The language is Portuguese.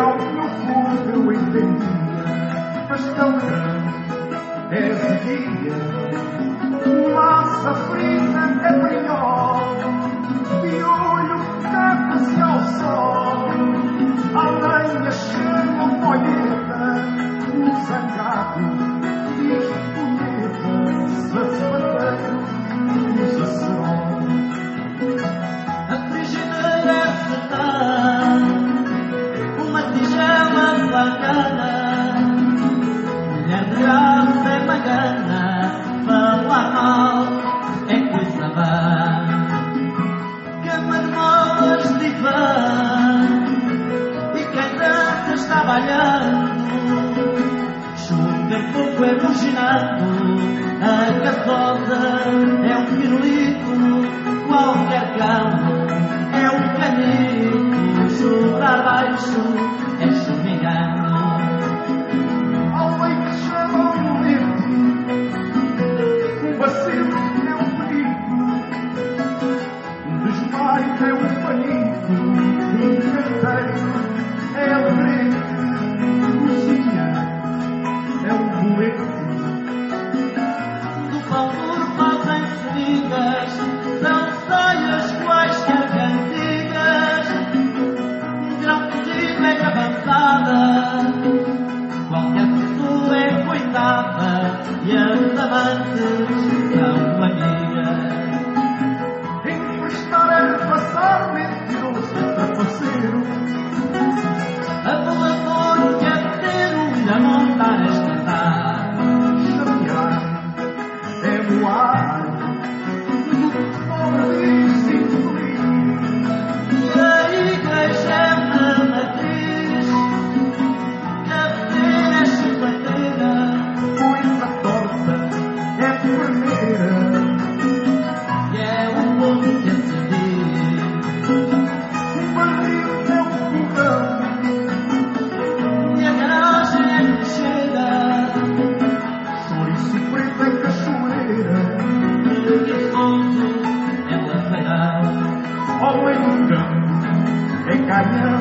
não procuro entendia, mas também és dia. Massa frita é melhor, e olho canta-se ao sol, a lenha chama folheta, o sacado. leis avançada, qualquer pessoa é coitada e andamante. I know.